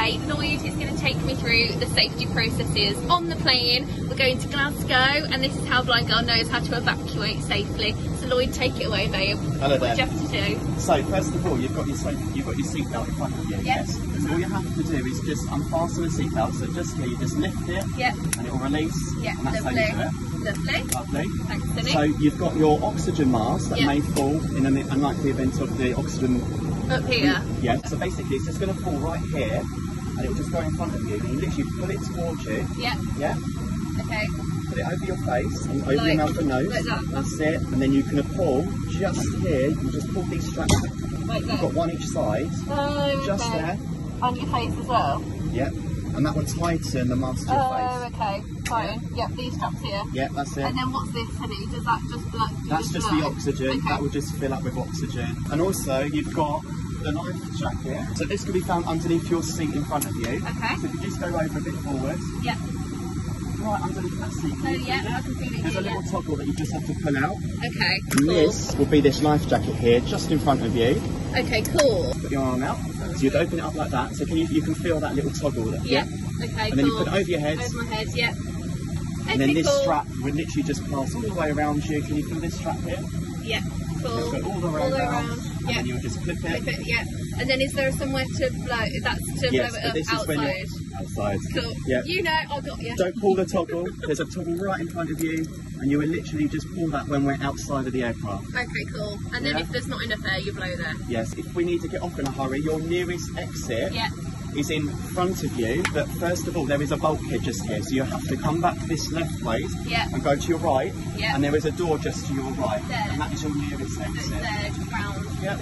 today Lloyd is going to take me through the safety processes on the plane. We're going to Glasgow and this is how Blind Girl knows how to evacuate safely. So Lloyd, take it away, babe. Hello What do you have to do? So first of all, you've got your seat, you've got your seatbelt in front of you. Yes. So all you have to do is just unfasten the seatbelt. So just here, you just lift it, Yep, and it will release. Yeah, lovely. How you do it. lovely. Lovely. Thanks, Timmy. So you've got your oxygen mask that Yeah. may fall in an unlikely event of the oxygen. Up here. Yeah. So basically, it's just going to fall right here, and it will just go in front of you. And you literally pull it towards you. Yep, Yeah. okay. Put it over your face and over Like- your mouth and nose. like that. That's it. And then you can pull just here. You just pull these straps. Like You've got one each side. Oh, Just okay. there. On your face as well? Yep. And that will tighten the mask to your Oh, face. Okay. Fine. Yep, these straps here. Yep, that's it. And then what's this, honey? Does that just like That's just the oxygen. Okay. That will just fill up with oxygen. And also, you've got the life jacket. So this can be found underneath your seat in front of you. Okay. So if you just go over a bit forward, Yep. Right underneath that seat. Oh, yeah, I can feel it There's a little yeah. toggle that you just have to pull out. Okay, And cool. this will be this life jacket here, just in front of you. Okay, cool. Put your arm out. So you'd open it up like that. So can you you can feel that little toggle there? Yeah. Okay, And then you put it over your head. Over my head, yeah. Okay, And then this cool. strap would literally just pass all the way around you. Can you feel this strap here? Yeah, cool. It'll all the way All around. around. And Yeah. you would just clip it. Clip it, yeah. And then is there somewhere to blow? That's to Yes, blow it up this is when outside. you're outside. Cool. Yeah. You know, I got you. Don't pull the toggle. There's a toggle right in front of you, and you will literally just pull that when we're outside of the aircraft. Okay, cool. And then Yeah. if there's not enough air, you blow there. Yes, if we need to get off in a hurry, your nearest exit Yeah. Is in front of you. But first of all, there is a bulkhead just here, so you have to come back this left way Yeah. and go to your right. Yeah. And there is a door just to your right, There. and that is your nearest exit. there, just round. Yep.